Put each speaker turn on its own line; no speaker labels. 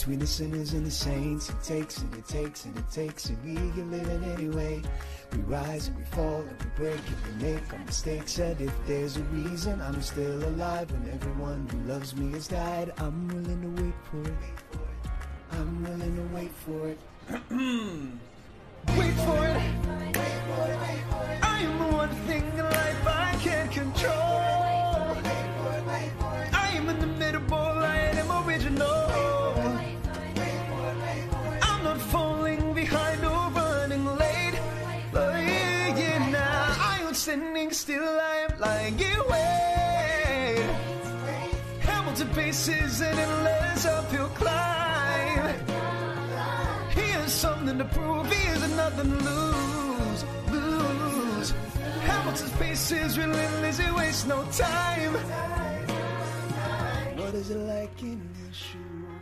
Between the sinners and the saints, it takes and it takes and it takes, and we get living anyway. We rise and we fall and we break and we make our mistakes. And if there's a reason I'm still alive when everyone who loves me has died, I'm willing to wait for it. I'm willing to wait for it. am standing still, I am lying in wait. Hamilton paces and endless uphill climb. He has something to prove, he has nothing to lose, lose. Hamilton's pace relentless, he wastes no time. What is it like in your shoes?